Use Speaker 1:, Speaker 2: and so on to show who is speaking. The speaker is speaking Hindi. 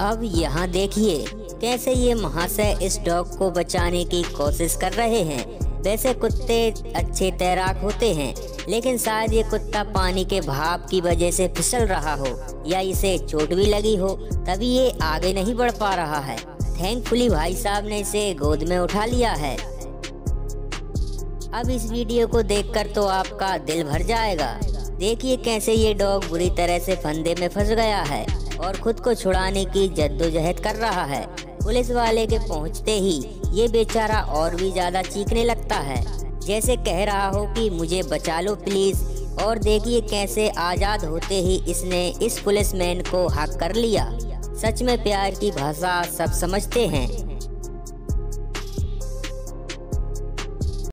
Speaker 1: अब यहाँ देखिए, कैसे ये महाशय इस डॉग को बचाने की कोशिश कर रहे हैं। वैसे कुत्ते अच्छे तैराक होते हैं, लेकिन शायद ये कुत्ता पानी के भाप की वजह से फिसल रहा हो, या इसे चोट भी लगी हो, तभी ये आगे नहीं बढ़ पा रहा है। थैंकफुली भाई साहब ने इसे गोद में उठा लिया है। अब इस वीडियो को देखकर तो आपका दिल भर जाएगा। देखिए कैसे ये डॉग बुरी तरह से फंदे में फंस गया है। और खुद को छुड़ाने की जद्दोजहद कर रहा है। पुलिस वाले के पहुँचते ही ये बेचारा और भी ज़्यादा चीखने लगता है। जैसे कह रहा हो कि मुझे बचा लो प्लीज़ और देखिए कैसे आज़ाद होते ही इसने इस पुलिसमैन को हक कर लिया। सच में प्यार की भाषा सब समझते हैं।